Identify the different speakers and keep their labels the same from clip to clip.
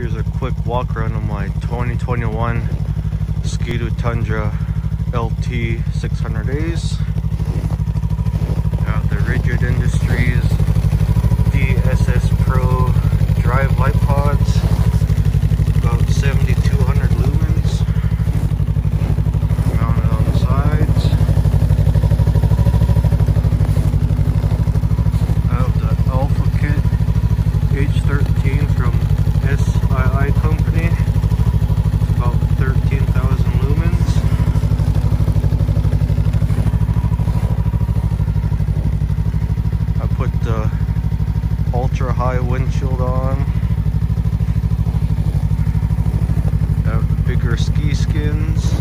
Speaker 1: Here's a quick walk around of my 2021 Ski-Doo Tundra LT 600 Ace. Got the Rigid Industries DSS Pro drive light pods. About 7200 lumens. Mounted on the sides. I have the Alpha Kit H13 from SII company. It's about 13,000 lumens. I put the ultra high windshield on. Have bigger ski skins.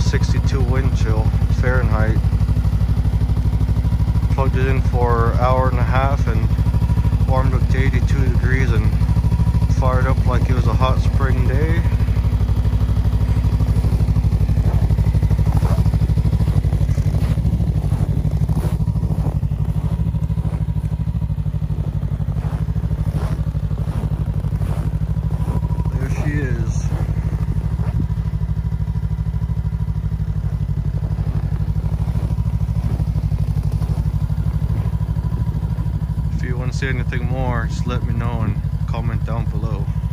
Speaker 1: 62 wind chill Fahrenheit. Plugged it in for an hour and a half and warmed up to 82 degrees and see anything more, just let me know and comment down below.